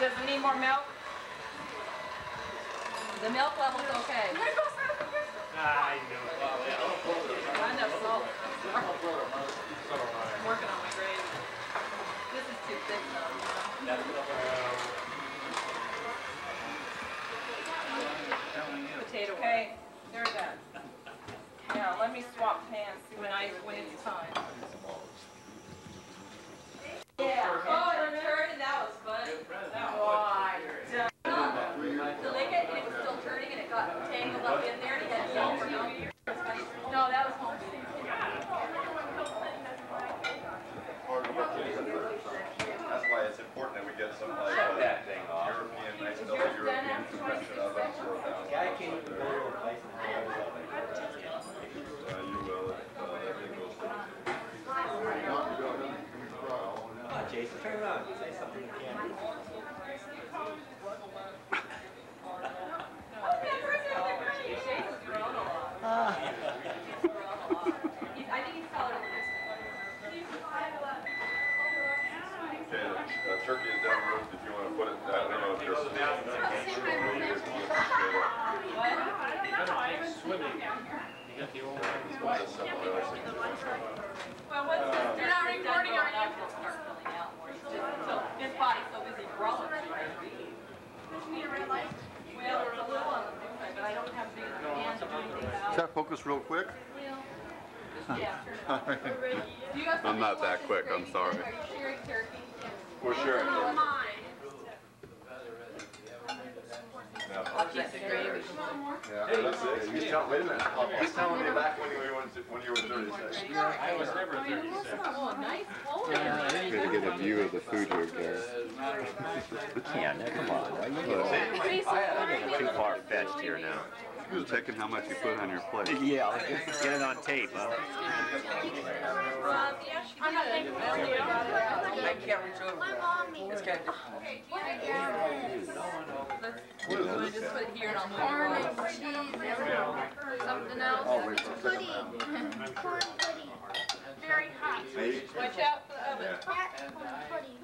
Does it need more milk? The milk level's okay. I know. Not enough salt. I'm working on my gravy. This is too thick though, you know? Potato. Okay, there's that. Now, let me swap pans when I, when it's time. Yeah. Oh, it turned, that was fun. Why? To lick it, and it was still turning, and it got tangled up in there, and he had to over No, that was home. That's why it's important that we get some like uh, European, nice double European compression of it. Guy came with the bowl of ice and Uh, you will, if, uh, if it goes Oh, Jason, turn around. Say something to the camera. Jason's grown a lot. He's grown a lot. He's, I think he's taller than this. Okay, the uh, turkey is down the road, if you wanna put it, I don't know if you're. Swimming. You got the old Well, once this, you're not recording, are you? He'll start filling out more. He's just, so, his body's so busy growing. Well, there's a little on the big side, but I don't have big hands to do anything about Is that focus real quick? Yeah. Do you guys I'm not that quick, I'm sorry. Are you sharing turkey? We're sharing. I'll keep the gravy. Yeah, that's it. He's telling, wait a minute, he's telling me back when you were, when you were thirty-six. I was never thirty-six. Oh, nice. Oh, Good to get a view of the food here, guys. We can't, now, come on, now, you too far fetched here now. Who's checking how much you put on your plate? Yeah, let's get, get it on tape, huh? I'm not thinking. I it. I can't reach over. This guy. Let's, we'll just put it here and I'll move it and on. Cheese, something else. Oh, pudding. Corn pudding. Very hot. Watch out for the oven. Hot corn pudding.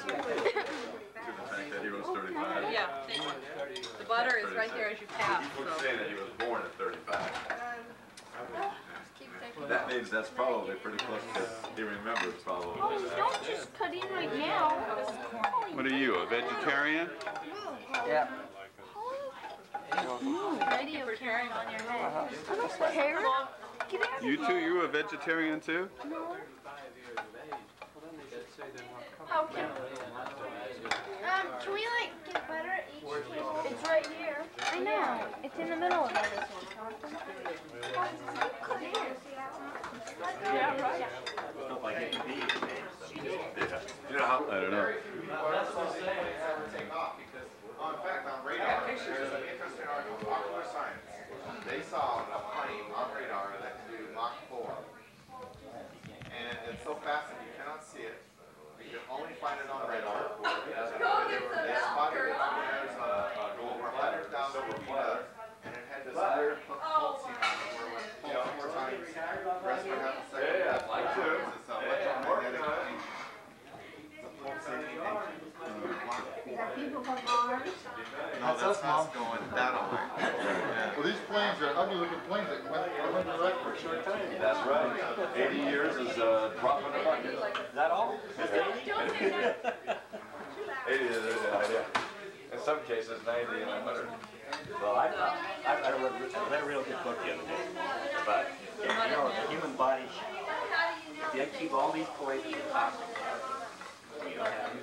To the fact that he was thirty-five. Yeah, take one. The butter is right there as you pass, He was so. saying that he was born at thirty-five. Keep taking. That means that's probably pretty close to, he remembers probably. Oh, don't just cut in right now. What are you, a vegetarian? Yeah. Radio carrying on your head. I don't care. Get out You too, you a vegetarian too? How can, um, can we like get butter at each table? It's right here. I know. It's in the middle of this one. Yeah, right. Look like it could be, Yeah. You know how, I don't know. In fact, on radar, there's an interesting article, Popular Science. They saw a plane on radar that can do Mach 4. And it's so fast that you cannot see it. You can only find it on radar. They spotted it on there's a, a go over 100,000 feet up, and it had this weird pulsing on it where it went pulse four times. Rest for half a second. Yeah, yeah, like two. It's a electromagnetic thing. It's a pulsating thing. People from Mars. No, that's us going that way. Well, these planes are ugly looking planes that went, went direct for a short time. That's right. Eighty years is a drop in the bucket. Is that all? Eighty, is, yeah. In some cases, ninety and a hundred. Well, I, I, I read, I read a real good book the other day, but, you know, the human body, if you keep all these points at the top, you don't have any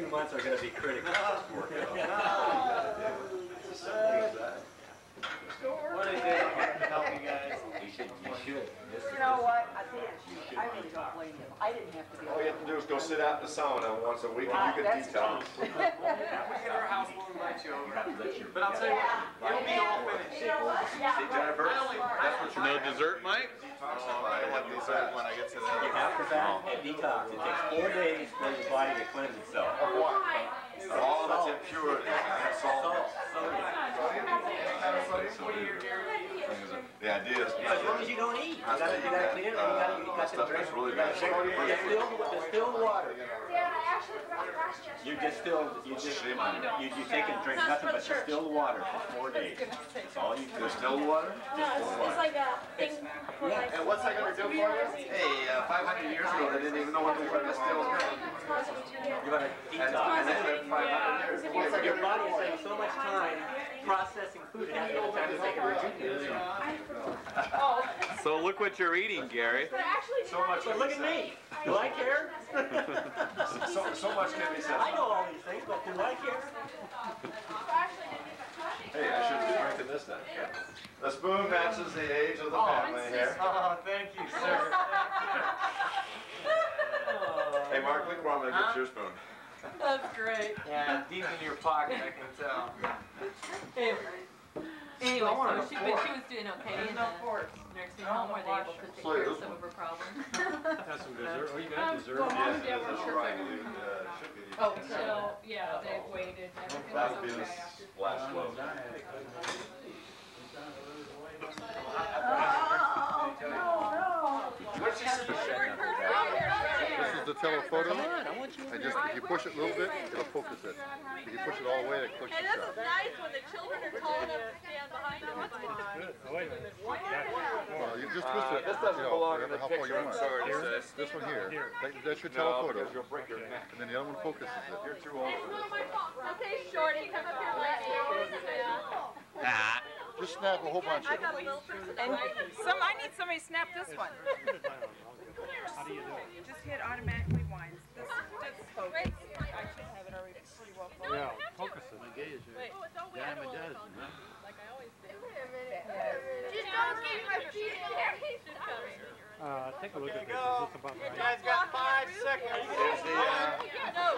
two months are gonna be critical. Work it out. What is it? Help you guys. You should, you should. This You know what, I think, I really don't blame you, I didn't have to be. All you have to do is go sit out in the sauna once a week and you that's get detox. We get our house, we'll invite you over. But I'll tell you what, it'll be all finished. See Jennifer? That's what No dessert, Mike? Oh, I want dessert when I get to the. You have to back and detox. It takes four days for your body to cleanse itself. Of what? All of its impurities and Salt, salt. The idea is. As long as you don't eat, you gotta, you gotta clean it, and you gotta, you got to Stuff drink. that's really you gotta bad. drink Distilled, distilled water. Dad, I actually forgot to brush yesterday. You distilled, you just, Shame on you. you, you take and drink nothing but distilled water for four days. That's all you do. Distilled water? No, it's, it's like a thing for like. And what's that gonna do for you? Hey, uh, five hundred years ago, they didn't even know what they were distilled. You gotta And detox. and they lived five hundred years. Your, your body is spending so much time processing food, it hasn't had time to take a rejuvenate. So look what you're eating, Gary. Actually, So much But look at me. Do I care? So, so much can be said. I know all these things, but do I care? Hey, I should be drinking this then. The spoon matches the age of the oh, family here. Oh, thank you, sir. Hey, Mark, look where I'm gonna get your spoon. That's great. Yeah, deep in your pocket, I can tell. Anyway, I wanted so she, but she was doing okay in There's the no forks. nursing home where they able to take So care of some of her problems. Have some dessert, oh, you got dessert? Yes, it is, it's all right. It, uh, should be. Oh, So, yeah, they've waited, everything That. would was be the okay. Splash flow. This is the telephoto. I just, if you push it a little bit, it'll focus it. If you push it all the way, it clicks Hey, the this shot. is nice when the children are tall enough to stand behind them. Good, oh, wait a minute. Well, you just twist it, This doesn't know, belong in whatever, the how far picture, I'm sorry to Here, say. This one here, that, that's your No, telephoto. because you'll break your neck. And then the other one focuses it. You're too old for this. Okay, Shorty, come up here, Lexi. Ah. Just snap a whole bunch of them. a little person And some, I need somebody to snap this one. How do you do it? Just hit automatically winds. This, just focus. I should have it already pretty well focused. Yeah, focus it. Wait, oh, it's all way. I don't want to like I always do. Just don't get my feet in there. Should come here. Uh, take a look at this, go. this about You right? guys got five seconds. Is the, uh, No.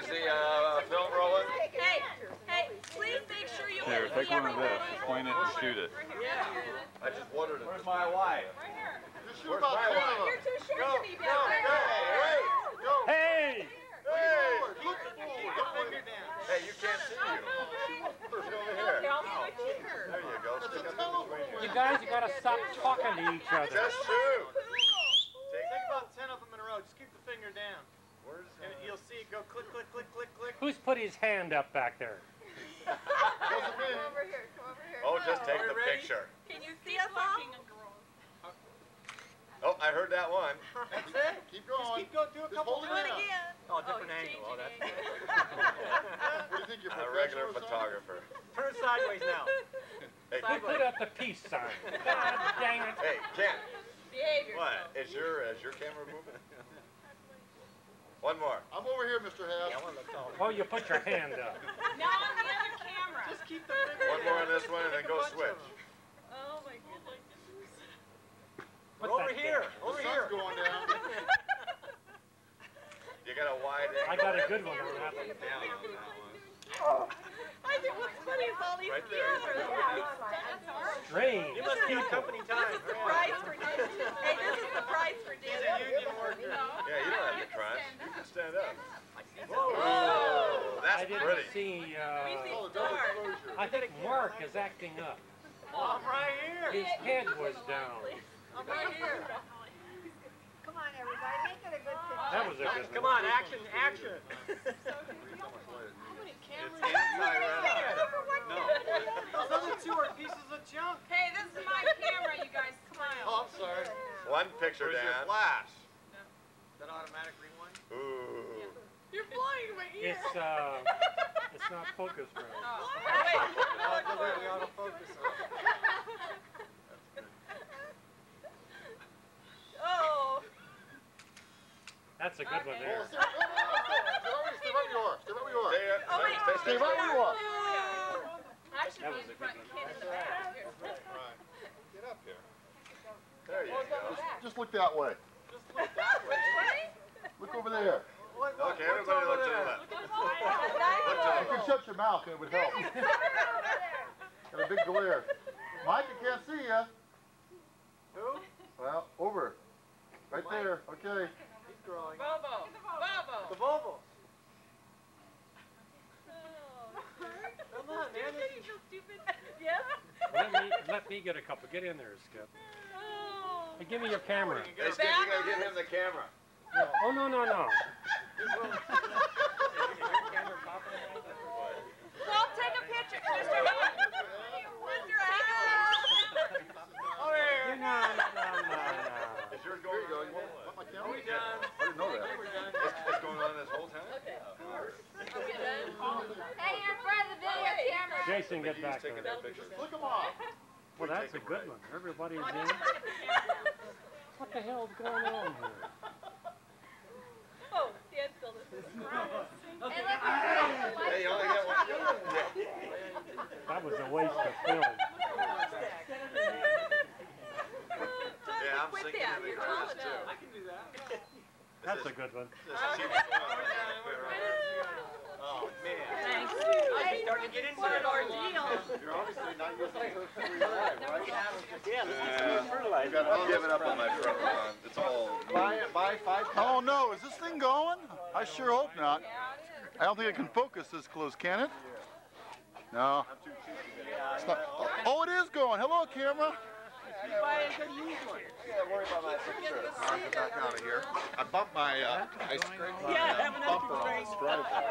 is the, uh, film rolling? Hey, hey, please make sure you Here, see take one of this, point it and shoot it. Yeah. I just wondered if. Where's my wife? Right here. You shoot about ten of them. You're too short Go, to be go, back go, there. hey, Go. Hey! hey, Look forward. hey, you can't see you. Shoot over here. Okay, I'll switch here. There you go. Stick up in between You you. guys, you gotta stop talking to each other. Just shoot. Take about ten of them in a row. Just keep the finger down. And uh, you'll see it go click, click, click, click, click. Who's put his hand up back there? Come over here, come over here. Oh, just take Are the ready? picture. Can you see us all? Oh, I heard that one. That's it. Keep going. Just keep going. Do a Just couple hold Do it down. again. Oh, oh different he's angle. Oh, that's angle. What do you think, you're A regular professional or something? photographer. Turn sideways now. Hey, Who put up the peace sign? God dang it. hey, Ken. Behave yourself. What? Is your is your camera moving? One more. I'm over here, Mr. Haas. Oh, you put your hand up. Now on the other camera. Just keep the One more on this one, and then go switch. Oh my goodness. Put Over here. The Over sun's here. going down. You got a wide angle. I got a good one on that one. Down on that one. I think what's funny is all these Right there. cameras. That's. Strange You must keep company time. This is the prize for dinner. Hey, this is the prize for He's a union worker. Yeah, you don't have to try. You can stand up. Whoa. Oh, I didn't pretty. see, We uh, see Oh, stars. I think Mark is acting up. I'm right here. His head was down. I'm right here. Come on, everybody, make it a good picture. That was a good Come one. on, action, action. It's anti-red two are pieces of junk. Hey, this is my camera, you guys. Smile. Oh, I'm sorry. One picture, Where's Dan. your flash? No. That automatic rewind? Ooh. Yeah. You're flying my ear. It's, uh, it's not focus right. Oh. Wait. Oh, the way we ought on Oh. That's a good okay. one there. Stay right where you are. Stay right where oh you are. Stay right where you are. I should be in front, Ken in the back. Right. Get up here. There you go. Just look that way. Look over there. Okay, everybody look to the left. Look to the You can shut your mouth it would help. Got a big glare. Mike, I can't see ya. Who? Well, over. Right there. Okay. He's growing. Bobo, Bobo. The Volvo. Come on, man. This is Yeah? Let me, let me get a couple. Get in there, Skip. Oh. Hey, give me your camera. Hey, Skip, you gotta give him the camera. Oh, no, no, no. Well, take a picture, Mr. Hank. Mr. Hank. Oh, here. No, no, no, no, no. Is yours There going you go. on? You want, want my camera? We done. I didn't know that. We're done. It's, it's going on this whole time? Hey, you're in front of the video camera. Jason, get back taking there. that. Look them off. Well, that's a good one. Everybody's in. What the hell's going on here? Oh, yeah, still this. Hey, look, we're Hey, you only got one. That was a waste of film. Yeah, I'm Quit sinking that, in the you're grass too. I can do that. That's a good one. This is cheap oh, as well. Oh, man. Thanks. I'm starting to get into an ordeal. You're obviously not using the right? Yeah, this is Yeah. good fertilizer. I'm giving up on my front lawn. It's all. Buy, buy five. Oh no, is this thing going? I sure hope not. I don't think it can focus this close, can it? No. It's not- Oh, oh it is going. Hello, camera. Back out of here. I bumped my, uh, I scraped my Yeah, uh, have bumper on open this driveway.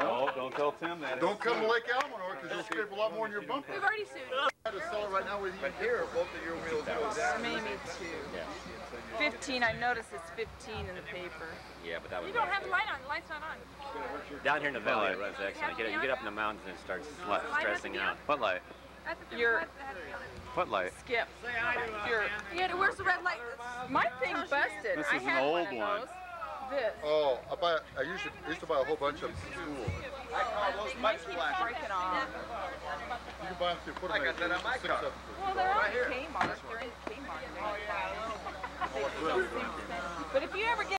No, don't tell Tim that. Don't come to Lake Almanor because you'll scrape a lot more in your bumper. We've already sued. I had to sell it right now with you. But here, both of your wheels go down. Maybe two. Fifteen, I noticed it's fifteen in the paper. Yeah, but that was. You don't have the light on, the light's not on. Down here in the valley, it runs excellent. You get, up in the mountains and it starts stressing out. What light? That's a You're- different light that to be on. What light? Skip. Yeah, where's the red light? my thing busted. This I is an had old one one. This. Oh, I buy. I used to, used to buy a whole bunch of them from school. Mine keeps breaking off. You can buy them through. Put I got that on my car. Well, they're on Right here. Kmart. They're in Kmart. Oh, they just seem expensive.